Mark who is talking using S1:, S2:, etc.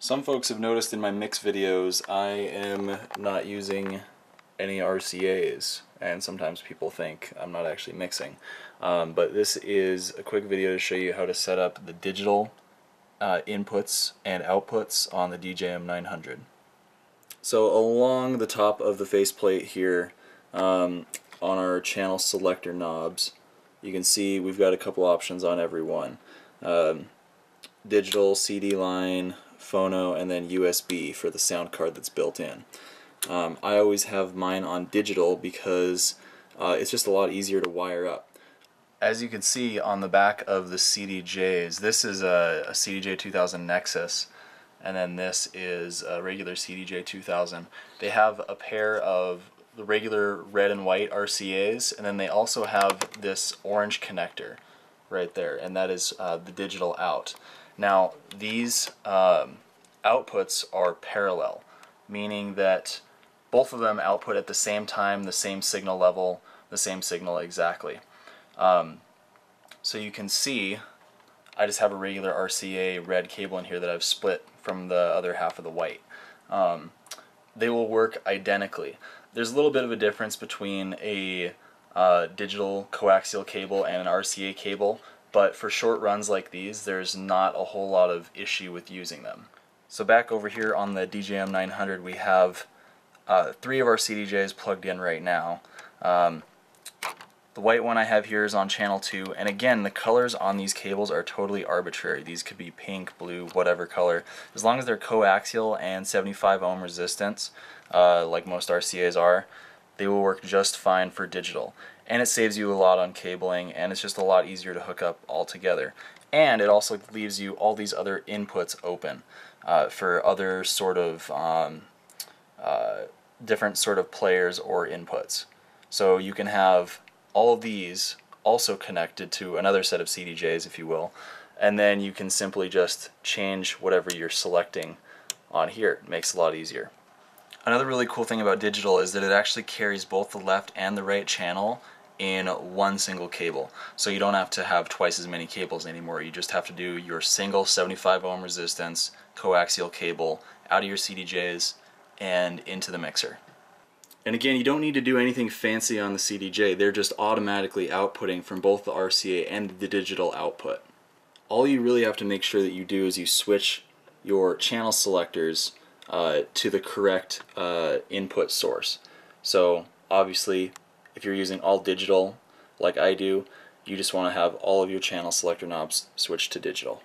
S1: Some folks have noticed in my mix videos I am not using any RCAs and sometimes people think I'm not actually mixing. Um, but this is a quick video to show you how to set up the digital uh, inputs and outputs on the DJM 900. So along the top of the faceplate here um, on our channel selector knobs you can see we've got a couple options on every one. Um, digital, CD line, phono, and then USB for the sound card that's built in. Um, I always have mine on digital because uh, it's just a lot easier to wire up. As you can see on the back of the CDJs, this is a, a CDJ 2000 Nexus and then this is a regular CDJ 2000. They have a pair of the regular red and white RCAs and then they also have this orange connector right there and that is uh, the digital out. Now these um, outputs are parallel meaning that both of them output at the same time, the same signal level, the same signal exactly. Um, so you can see I just have a regular RCA red cable in here that I've split from the other half of the white. Um, they will work identically. There's a little bit of a difference between a uh, digital coaxial cable and an RCA cable, but for short runs like these, there's not a whole lot of issue with using them. So back over here on the DJM 900, we have uh, three of our CDJs plugged in right now. Um, the white one I have here is on channel 2, and again, the colors on these cables are totally arbitrary. These could be pink, blue, whatever color. As long as they're coaxial and 75 ohm resistance, uh, like most RCAs are, they will work just fine for digital. And it saves you a lot on cabling, and it's just a lot easier to hook up altogether. And it also leaves you all these other inputs open uh, for other sort of um, uh, different sort of players or inputs. So you can have all of these also connected to another set of CDJs, if you will, and then you can simply just change whatever you're selecting on here. It makes it a lot easier. Another really cool thing about digital is that it actually carries both the left and the right channel in one single cable. So you don't have to have twice as many cables anymore. You just have to do your single 75 ohm resistance coaxial cable out of your CDJs and into the mixer. And again, you don't need to do anything fancy on the CDJ. They're just automatically outputting from both the RCA and the digital output. All you really have to make sure that you do is you switch your channel selectors uh, to the correct uh, input source. So obviously, if you're using all digital like I do, you just want to have all of your channel selector knobs switched to digital.